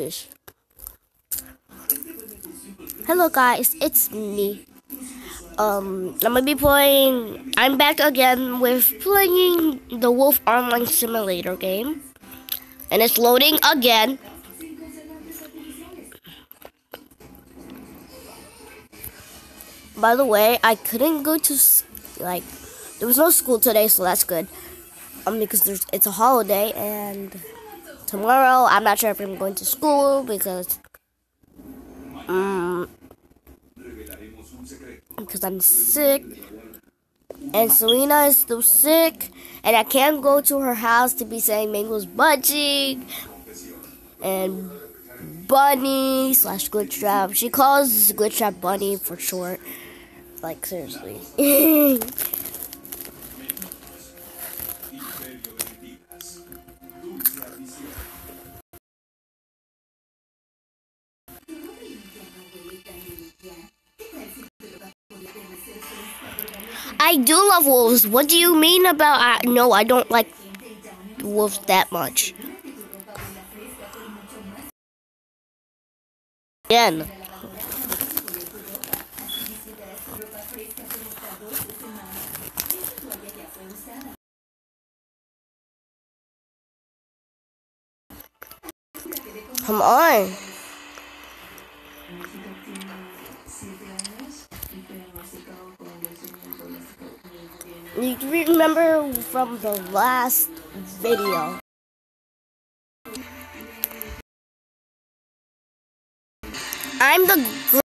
fish. Hello guys, it's me. Um, I'm gonna be playing. I'm back again with playing the Wolf Online Simulator game, and it's loading again. By the way, I couldn't go to like there was no school today, so that's good. Um, because there's it's a holiday and tomorrow I'm not sure if I'm going to school because um because I'm sick and Selena is still sick and I can't go to her house to be saying Mango's budgie and Bunny slash Glitch Trap. She calls Glitch Trap Bunny for short. Like seriously. I do love wolves. What do you mean about I, no? I don't like wolves that much. Again. Come on. You remember from the last video. I'm the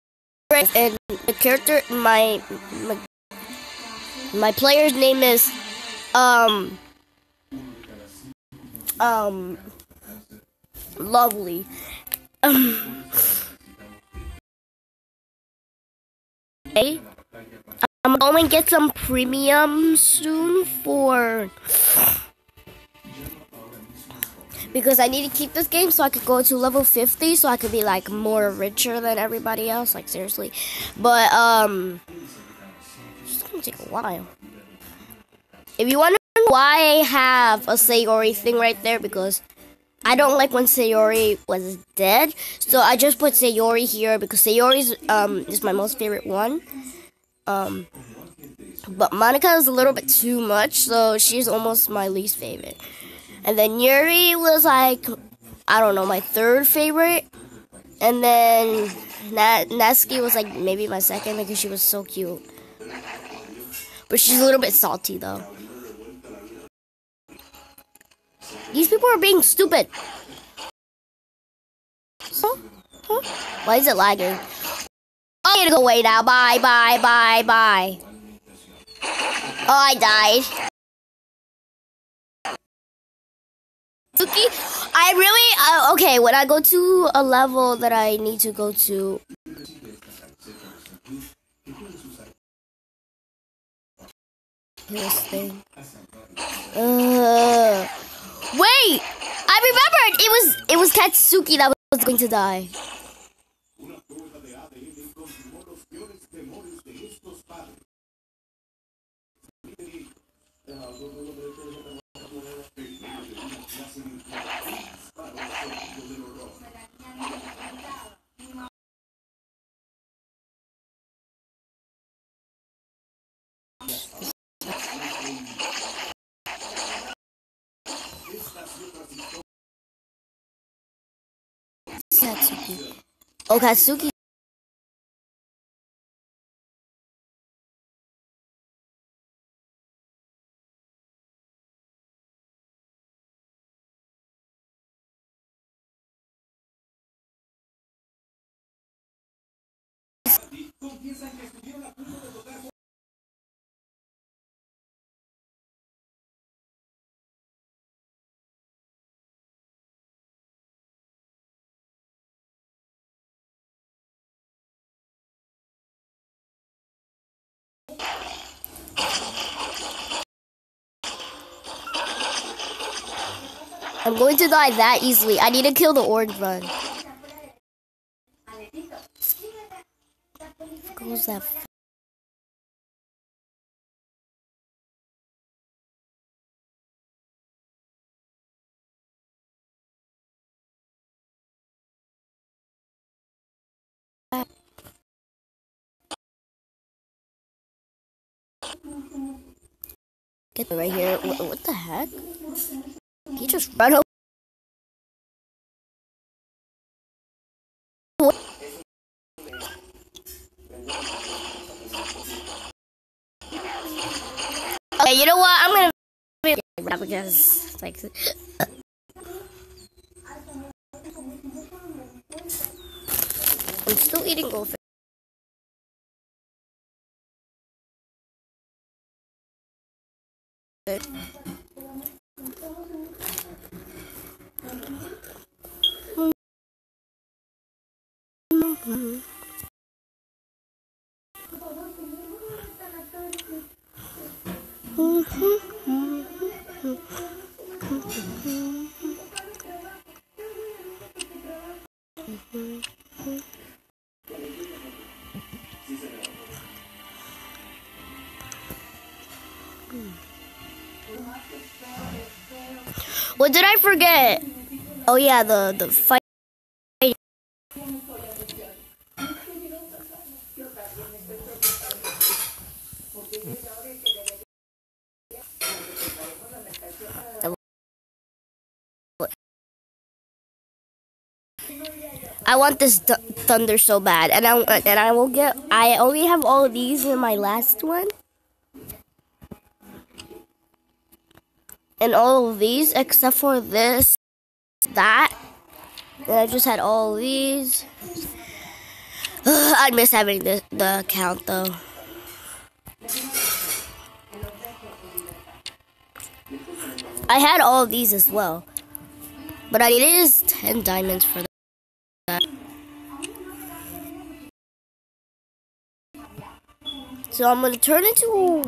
great and the character my, my my player's name is um um lovely. Um, okay. I'm going to get some premium soon for because I need to keep this game so I could go to level 50 so I could be like more richer than everybody else like seriously. But um it's gonna take a while. If you wonder why I have a Sayori thing right there because I don't like when Sayori was dead. So I just put Sayori here because Sayori um is my most favorite one um, but Monika is a little bit too much, so she's almost my least favorite. And then Yuri was like, I don't know, my third favorite. And then Nat- Natsuki was like maybe my second because she was so cute. But she's a little bit salty though. These people are being stupid. Huh? Huh? Why is it lagging? I to go away now. Bye, bye, bye, bye. Oh, I died. Suki, I really, uh, okay, when I go to a level that I need to go to. This thing. Uh, wait! I remembered! It was, it was Katsuki that was going to die. Satsuki. Katsuki. Oh, Katsuki. I'm going to die that easily. I need to kill the orange run. goes Get right here. What, what the heck? He just ran over. Okay, you know what? I'm gonna because like I'm still eating goldfish. What did I forget? Oh yeah, the the fight. I want this th thunder so bad, and I and I will get. I only have all of these in my last one, and all of these except for this, that. And I just had all these. I miss having the the account though. I had all of these as well, but I needed 10 diamonds for that. So I'm gonna turn into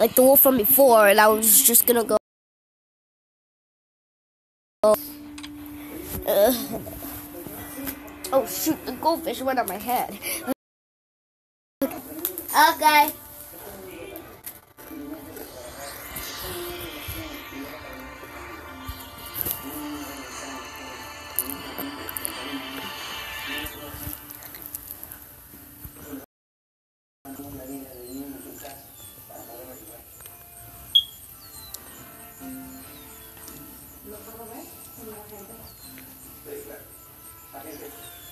like the wolf from before, and I was just gonna go. Uh, oh shoot! The goldfish went on my head. Okay. puedo comer la gente. Sí, claro.